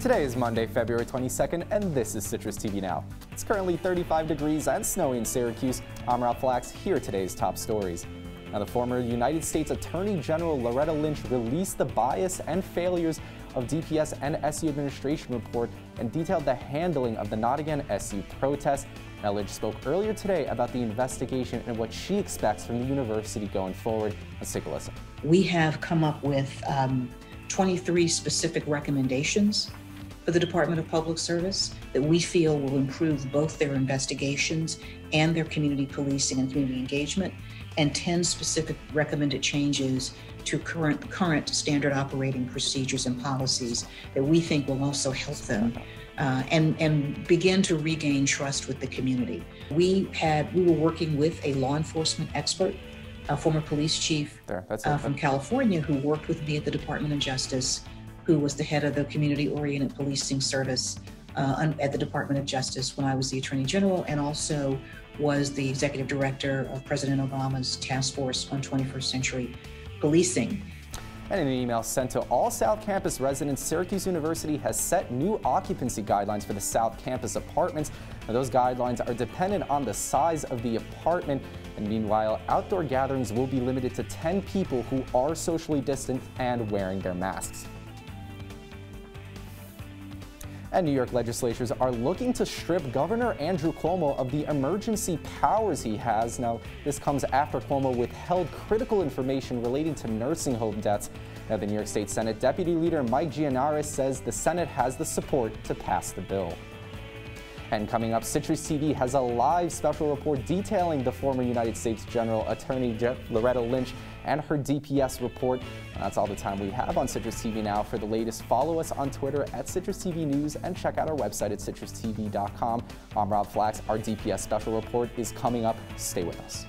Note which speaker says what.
Speaker 1: Today is Monday, February 22nd, and this is Citrus TV Now. It's currently 35 degrees and snowy in Syracuse. I'm Rob Flaks. Here are today's top stories. Now, the former United States Attorney General Loretta Lynch released the bias and failures of DPS and SU administration report and detailed the handling of the Not Again SU protest. Now, Lynch spoke earlier today about the investigation and what she expects from the university going forward. Let's take a listen.
Speaker 2: We have come up with um, 23 specific recommendations for the Department of Public Service that we feel will improve both their investigations and their community policing and community engagement, and 10 specific recommended changes to current current standard operating procedures and policies that we think will also help them uh, and and begin to regain trust with the community. We had we were working with a law enforcement expert, a former police chief there, uh, from California, who worked with me at the Department of Justice who was the head of the Community Oriented Policing Service uh, at the Department of Justice when I was the Attorney General, and also was the Executive Director of President Obama's Task Force on 21st Century Policing.
Speaker 1: And in an email sent to all South Campus residents, Syracuse University has set new occupancy guidelines for the South Campus apartments. Now, those guidelines are dependent on the size of the apartment. And meanwhile, outdoor gatherings will be limited to 10 people who are socially distant and wearing their masks. And New York legislators are looking to strip Governor Andrew Cuomo of the emergency powers he has. Now, this comes after Cuomo withheld critical information relating to nursing home deaths. Now, the New York State Senate Deputy Leader Mike Gianaris says the Senate has the support to pass the bill. And coming up, Citrus TV has a live special report detailing the former United States General Attorney Loretta Lynch and her DPS report. That's all the time we have on Citrus TV now. For the latest, follow us on Twitter at Citrus TV News and check out our website at citrustv.com. I'm Rob Flaks. Our DPS special report is coming up. Stay with us.